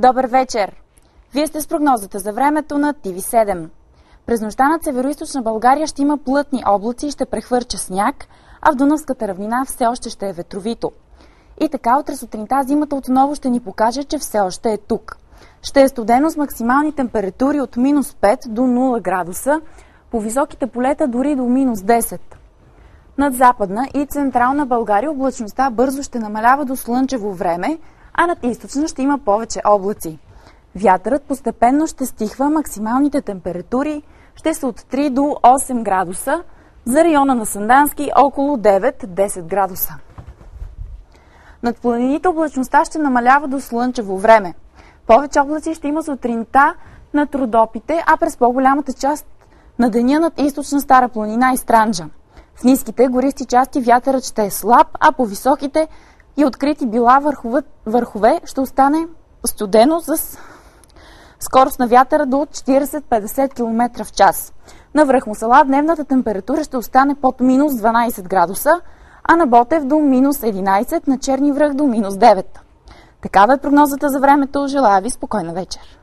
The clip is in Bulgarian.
Добър вечер! Вие сте с прогнозата за времето на TV7. През нощта над северо България ще има плътни облаци и ще прехвърча сняг, а в Дунавската равнина все още ще е ветровито. И така, утре сутринта зимата отново ще ни покаже, че все още е тук. Ще е студено с максимални температури от минус 5 до 0 градуса, по високите полета дори до минус 10. Над западна и централна България облачността бързо ще намалява до слънчево време, а над източна ще има повече облаци. Вятърът постепенно ще стихва, максималните температури ще са от 3 до 8 градуса, за района на Сандански около 9-10 градуса. Над планините облачността ще намалява до слънчево време. Повече облаци ще има сутринта над Родопите, а през по-голямата част на деня над източна Стара планина и Странджа. В ниските гористи части вятърът ще е слаб, а по високите и открити била върхове, върхове ще остане студено с скорост на вятъра до 40-50 км в час. На връх Мусала дневната температура ще остане под минус 12 градуса, а на Ботев до минус 11, на Черни връх до минус 9. Такава е прогнозата за времето. Желая ви спокойна вечер!